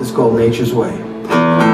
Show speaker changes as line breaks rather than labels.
It's called Nature's Way.